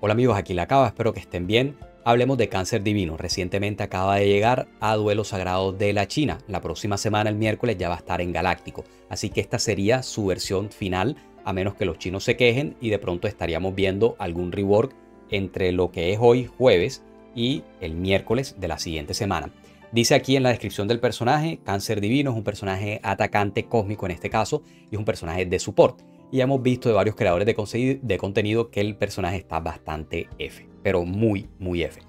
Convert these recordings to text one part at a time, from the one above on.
Hola amigos, aquí la acaba, espero que estén bien. Hablemos de cáncer divino. Recientemente acaba de llegar a Duelo Sagrado de la China. La próxima semana, el miércoles, ya va a estar en Galáctico. Así que esta sería su versión final, a menos que los chinos se quejen y de pronto estaríamos viendo algún rework entre lo que es hoy jueves y el miércoles de la siguiente semana. Dice aquí en la descripción del personaje, Cáncer Divino es un personaje atacante cósmico en este caso y es un personaje de support y hemos visto de varios creadores de, de contenido que el personaje está bastante F, pero muy, muy F.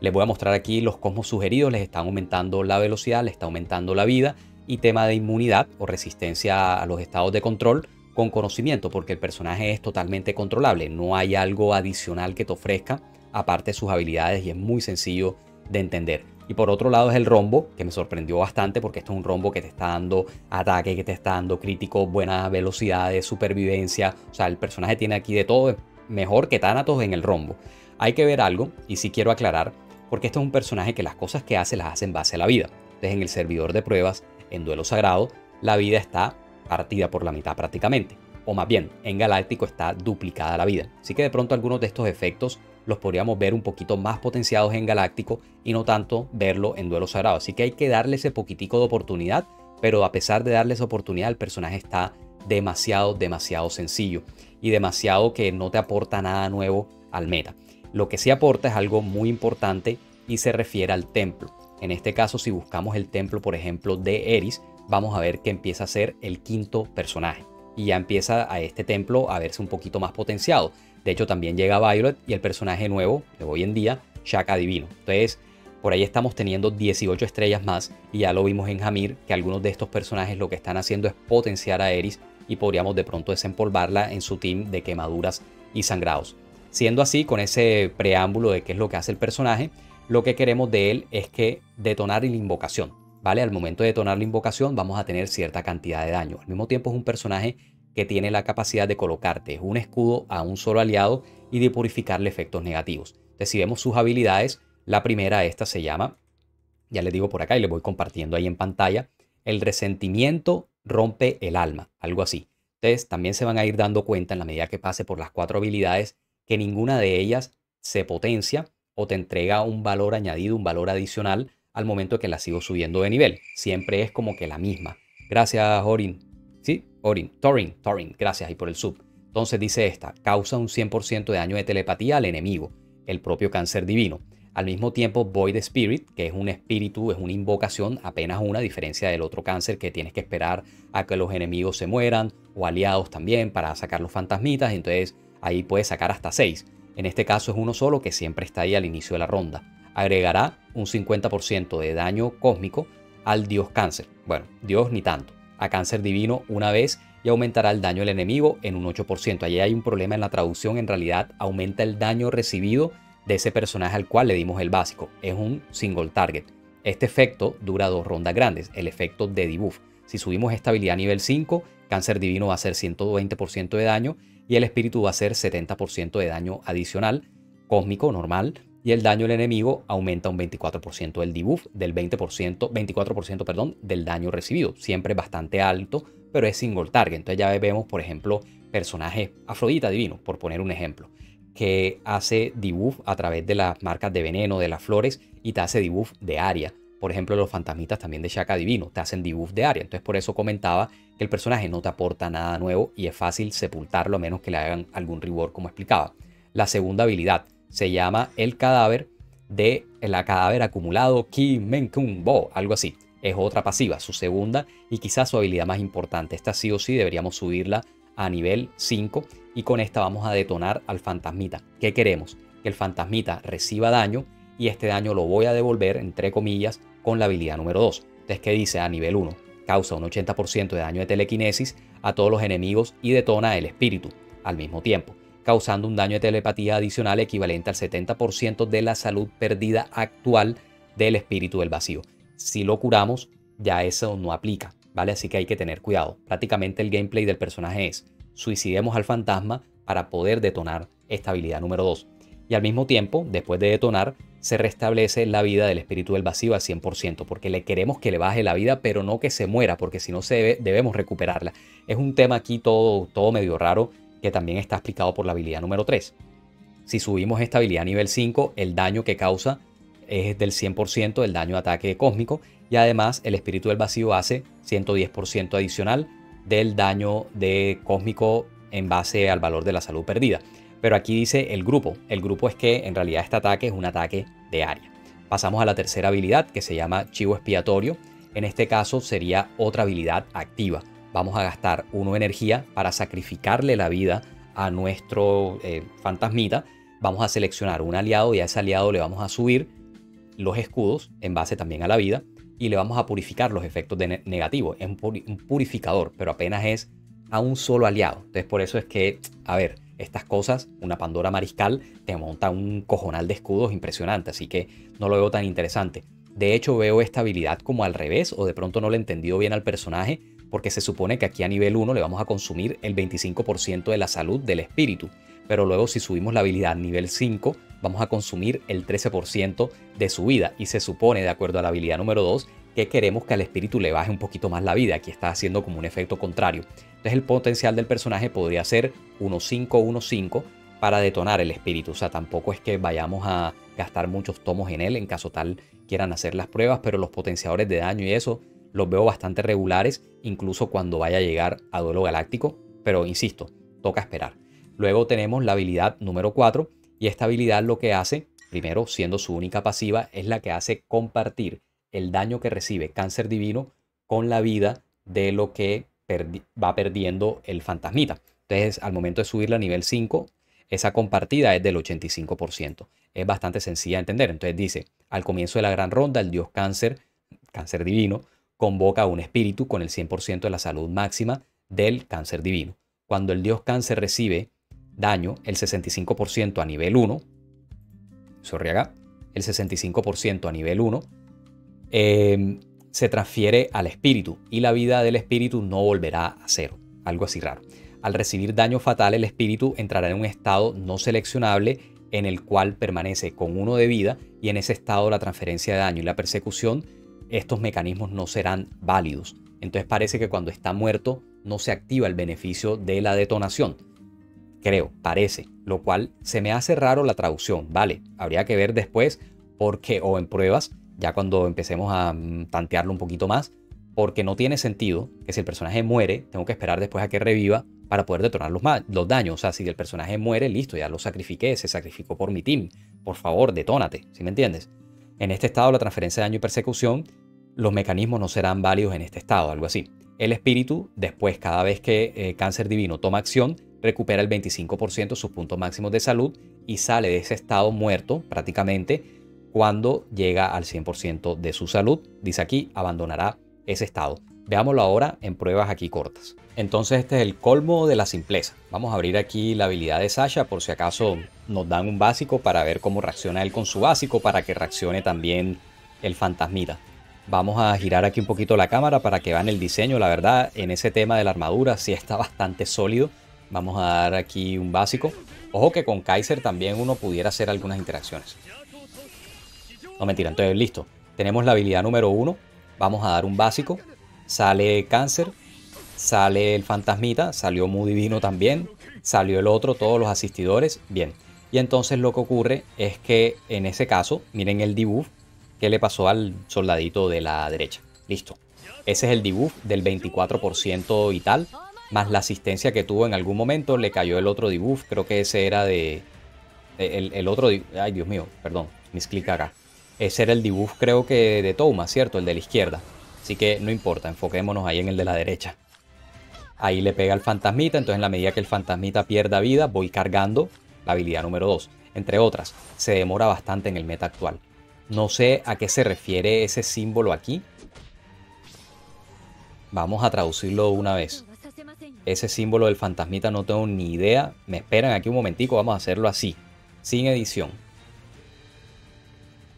Les voy a mostrar aquí los cosmos sugeridos, les están aumentando la velocidad, les está aumentando la vida y tema de inmunidad o resistencia a los estados de control con conocimiento, porque el personaje es totalmente controlable, no hay algo adicional que te ofrezca aparte de sus habilidades y es muy sencillo de entender. Y por otro lado es el rombo, que me sorprendió bastante porque esto es un rombo que te está dando ataque, que te está dando crítico, buena velocidad de supervivencia. O sea, el personaje tiene aquí de todo, mejor que Thanatos en el rombo. Hay que ver algo, y sí quiero aclarar, porque esto es un personaje que las cosas que hace las hace en base a la vida. Entonces en el servidor de pruebas, en duelo sagrado, la vida está partida por la mitad prácticamente. O más bien, en Galáctico está duplicada la vida. Así que de pronto algunos de estos efectos los podríamos ver un poquito más potenciados en Galáctico y no tanto verlo en Duelo Sagrado. Así que hay que darle ese poquitico de oportunidad, pero a pesar de darle esa oportunidad, el personaje está demasiado, demasiado sencillo y demasiado que no te aporta nada nuevo al meta. Lo que sí aporta es algo muy importante y se refiere al templo. En este caso, si buscamos el templo, por ejemplo, de Eris, vamos a ver que empieza a ser el quinto personaje y ya empieza a este templo a verse un poquito más potenciado. De hecho, también llega Violet y el personaje nuevo de hoy en día, Shaka Divino. Entonces, por ahí estamos teniendo 18 estrellas más y ya lo vimos en Hamir que algunos de estos personajes lo que están haciendo es potenciar a Eris y podríamos de pronto desempolvarla en su team de quemaduras y sangrados. Siendo así, con ese preámbulo de qué es lo que hace el personaje, lo que queremos de él es que detonar la invocación. ¿Vale? Al momento de detonar la invocación vamos a tener cierta cantidad de daño. Al mismo tiempo es un personaje que tiene la capacidad de colocarte un escudo a un solo aliado y de purificarle efectos negativos. Entonces, si vemos sus habilidades, la primera, esta se llama, ya les digo por acá y les voy compartiendo ahí en pantalla, el resentimiento rompe el alma, algo así. Entonces, también se van a ir dando cuenta en la medida que pase por las cuatro habilidades que ninguna de ellas se potencia o te entrega un valor añadido, un valor adicional al momento que la sigo subiendo de nivel. Siempre es como que la misma. Gracias, Orin. ¿Sí? Orin, Torin, Torin, gracias ahí por el sub. Entonces dice esta, causa un 100% de daño de telepatía al enemigo, el propio cáncer divino. Al mismo tiempo, Void Spirit, que es un espíritu, es una invocación, apenas una, diferencia del otro cáncer que tienes que esperar a que los enemigos se mueran, o aliados también para sacar los fantasmitas, entonces ahí puedes sacar hasta 6. En este caso es uno solo que siempre está ahí al inicio de la ronda. Agregará un 50% de daño cósmico al dios cáncer. Bueno, dios ni tanto a cáncer divino una vez y aumentará el daño del enemigo en un 8%. Allí hay un problema en la traducción, en realidad aumenta el daño recibido de ese personaje al cual le dimos el básico. Es un single target. Este efecto dura dos rondas grandes, el efecto de debuff. Si subimos estabilidad a nivel 5, cáncer divino va a ser 120% de daño y el espíritu va a ser 70% de daño adicional, cósmico, normal, y el daño del enemigo aumenta un 24% del debuff, del 20%, 24% perdón, del daño recibido. Siempre bastante alto, pero es single target. Entonces ya vemos, por ejemplo, personaje Afrodita Divino, por poner un ejemplo, que hace debuff a través de las marcas de veneno, de las flores, y te hace debuff de área. Por ejemplo, los fantasmitas también de Shaka Divino te hacen debuff de área. Entonces por eso comentaba que el personaje no te aporta nada nuevo y es fácil sepultarlo a menos que le hagan algún reward como explicaba. La segunda habilidad, se llama El cadáver de la cadáver acumulado Ki Menkun Bo, algo así. Es otra pasiva, su segunda y quizás su habilidad más importante. Esta sí o sí deberíamos subirla a nivel 5 y con esta vamos a detonar al fantasmita. ¿Qué queremos? Que el fantasmita reciba daño y este daño lo voy a devolver, entre comillas, con la habilidad número 2. Entonces, ¿qué dice? A nivel 1, causa un 80% de daño de telequinesis a todos los enemigos y detona el espíritu al mismo tiempo causando un daño de telepatía adicional equivalente al 70% de la salud perdida actual del espíritu del vacío. Si lo curamos, ya eso no aplica, ¿vale? Así que hay que tener cuidado. Prácticamente el gameplay del personaje es suicidemos al fantasma para poder detonar esta habilidad número 2. Y al mismo tiempo, después de detonar, se restablece la vida del espíritu del vacío al 100%, porque le queremos que le baje la vida, pero no que se muera, porque si no se debe, debemos recuperarla. Es un tema aquí todo, todo medio raro que también está explicado por la habilidad número 3. Si subimos esta habilidad a nivel 5, el daño que causa es del 100% del daño de ataque cósmico y además el espíritu del vacío hace 110% adicional del daño de cósmico en base al valor de la salud perdida. Pero aquí dice el grupo. El grupo es que en realidad este ataque es un ataque de área. Pasamos a la tercera habilidad que se llama Chivo Expiatorio. En este caso sería otra habilidad activa. Vamos a gastar uno energía para sacrificarle la vida a nuestro eh, fantasmita. Vamos a seleccionar un aliado y a ese aliado le vamos a subir los escudos en base también a la vida y le vamos a purificar los efectos negativos. Es un purificador, pero apenas es a un solo aliado. Entonces por eso es que, a ver, estas cosas, una Pandora Mariscal te monta un cojonal de escudos impresionante, así que no lo veo tan interesante. De hecho, veo esta habilidad como al revés, o de pronto no le he entendido bien al personaje, porque se supone que aquí a nivel 1 le vamos a consumir el 25% de la salud del espíritu, pero luego si subimos la habilidad nivel 5, vamos a consumir el 13% de su vida, y se supone, de acuerdo a la habilidad número 2, que queremos que al espíritu le baje un poquito más la vida. Aquí está haciendo como un efecto contrario. Entonces el potencial del personaje podría ser 1-5, 1-5 para detonar el espíritu. O sea, tampoco es que vayamos a gastar muchos tomos en él en caso tal quieran hacer las pruebas, pero los potenciadores de daño y eso los veo bastante regulares, incluso cuando vaya a llegar a duelo galáctico. Pero insisto, toca esperar. Luego tenemos la habilidad número 4 y esta habilidad lo que hace, primero siendo su única pasiva, es la que hace compartir el daño que recibe cáncer divino con la vida de lo que va perdiendo el fantasmita. Entonces, al momento de subirla a nivel 5, esa compartida es del 85%. Es bastante sencilla de entender. Entonces dice, al comienzo de la gran ronda, el dios cáncer, cáncer divino, convoca a un espíritu con el 100% de la salud máxima del cáncer divino. Cuando el dios cáncer recibe daño, el 65% a nivel 1, Sorriaga, el 65% a nivel 1, Em, se transfiere al espíritu y la vida del espíritu no volverá a cero. Algo así raro. Al recibir daño fatal, el espíritu entrará en un estado no seleccionable en el cual permanece con uno de vida y en ese estado la transferencia de daño y la persecución, estos mecanismos no serán válidos. Entonces parece que cuando está muerto no se activa el beneficio de la detonación. Creo, parece, lo cual se me hace raro la traducción, ¿vale? Habría que ver después porque o en pruebas ya cuando empecemos a mm, tantearlo un poquito más, porque no tiene sentido que si el personaje muere, tengo que esperar después a que reviva para poder detonar los, daños. O sea, si el personaje muere, listo, ya lo sacrifiqué, se sacrificó por mi team. Por favor, detónate, ¿sí me entiendes? En este estado, la transferencia de daño y persecución, los mecanismos no serán válidos en este estado, algo así. El espíritu, después, cada vez que eh, Cáncer Divino toma acción, recupera el 25% de sus puntos máximos de salud y sale de ese estado muerto prácticamente cuando llega al 100% de su salud. Dice aquí, abandonará ese estado. Veámoslo ahora en pruebas aquí cortas. Entonces este es el colmo de la simpleza. Vamos a abrir aquí la habilidad de Sasha por si acaso nos dan un básico para ver cómo reacciona él con su básico para que reaccione también el fantasmita. Vamos a girar aquí un poquito la cámara para que vean el diseño. La verdad, en ese tema de la armadura sí está bastante sólido. Vamos a dar aquí un básico. Ojo que con Kaiser también uno pudiera hacer algunas interacciones. No mentira, entonces listo. Tenemos la habilidad número uno. Vamos a dar un básico. Sale cáncer. Sale el fantasmita. Salió muy divino también. Salió el otro, todos los asistidores. Bien. Y entonces lo que ocurre es que en ese caso, miren el debuff que le pasó al soldadito de la derecha. Listo. Ese es el debuff del 24% y tal. Más la asistencia que tuvo en algún momento. Le cayó el otro debuff. Creo que ese era de... El, el otro... Ay, Dios mío. Perdón. Mis clic acá. Ese era el dibujo creo que de Touma, ¿cierto? El de la izquierda. Así que no importa, enfoquémonos ahí en el de la derecha. Ahí le pega el fantasmita, entonces en la medida que el fantasmita pierda vida, voy cargando la habilidad número 2. Entre otras, se demora bastante en el meta actual. No sé a qué se refiere ese símbolo aquí. Vamos a traducirlo una vez. Ese símbolo del fantasmita no tengo ni idea. Me esperan aquí un momentico, vamos a hacerlo así. Sin edición.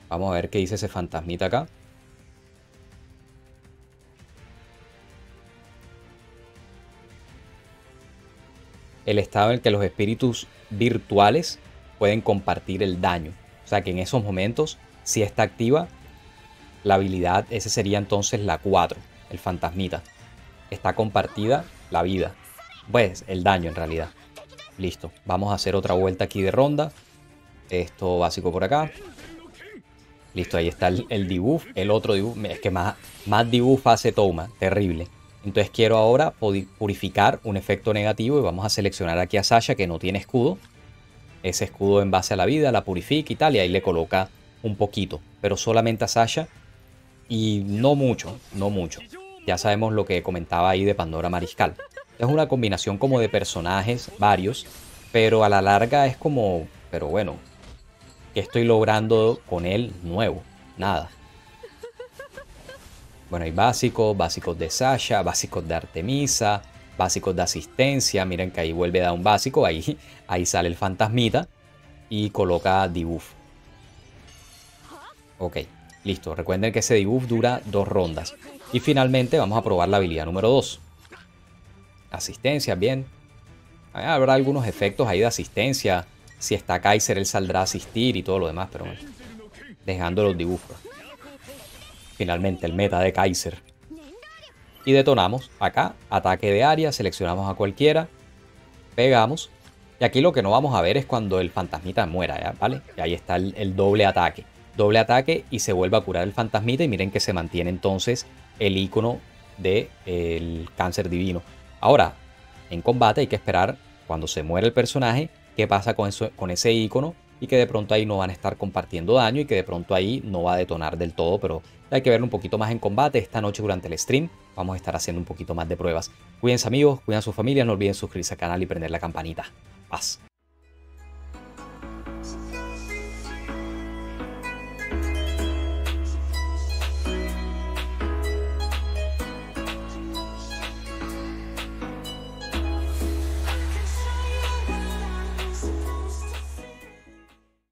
Vamos a ver qué dice ese fantasmita acá. El estado en el que los espíritus virtuales pueden compartir el daño. O sea que en esos momentos, si está activa, la habilidad, ese sería entonces la 4, el fantasmita. Está compartida la vida. Pues el daño en realidad. Listo. Vamos a hacer otra vuelta aquí de ronda. Esto básico por acá. Listo, ahí está el, el debuff. El otro debuff. Es que más, más debuff hace Toma. Terrible. Entonces quiero ahora purificar un efecto negativo y vamos a seleccionar aquí a Sasha que no tiene escudo. Ese escudo en base a la vida la purifica y tal y ahí le coloca un poquito. Pero solamente a Sasha y no mucho, no mucho. Ya sabemos lo que comentaba ahí de Pandora Mariscal. Es una combinación como de personajes, varios, pero a la larga es como, pero bueno, ¿qué estoy logrando con él nuevo? Nada. Bueno, hay básicos, básicos de Sasha, básicos de Artemisa, básicos de asistencia. Miren que ahí vuelve a dar un básico, ahí, ahí sale el fantasmita y coloca debuff. Ok, listo. Recuerden que ese debuff dura dos rondas. Y finalmente vamos a probar la habilidad número 2. Asistencia, bien. Habrá algunos efectos ahí de asistencia. Si está Kaiser, él saldrá a asistir y todo lo demás, pero bueno. Dejando los dibujos. Finalmente el meta de Kaiser. Y detonamos acá, ataque de área, seleccionamos a cualquiera, pegamos. Y aquí lo que no vamos a ver es cuando el fantasmita muera. ¿vale? Y ahí está el, doble ataque. Doble ataque y se vuelve a curar el fantasmita y miren que se mantiene entonces el icono del el cáncer divino. Ahora, en combate hay que esperar cuando se muere el personaje qué pasa con, eso, con ese icono y que de pronto ahí no van a estar compartiendo daño y que de pronto ahí no va a detonar del todo, pero hay que verlo un poquito más en combate esta noche durante el stream. Vamos a estar haciendo un poquito más de pruebas. Cuídense amigos, cuiden a su familia, no olviden suscribirse al canal y prender la campanita. Paz.